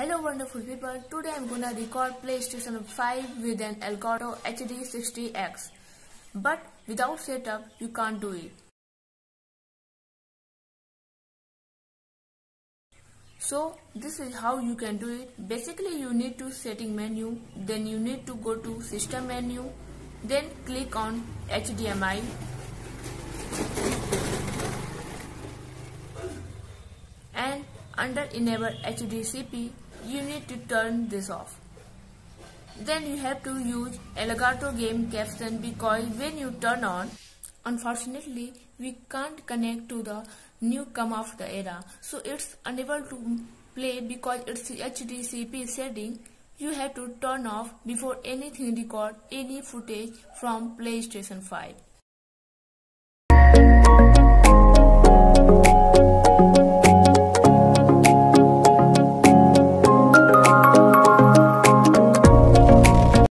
Hello wonderful people, today I'm gonna record PlayStation 5 with an Elgato HD 60X. But without setup, you can't do it. So this is how you can do it. Basically you need to setting menu, then you need to go to system menu, then click on HDMI under enable HDCP you need to turn this off. Then you have to use Elgato Game Capture because when you turn on unfortunately we can't connect to the new come of the era so it's unable to play because it's HDCP setting you have to turn off before anything record any footage from PlayStation 5.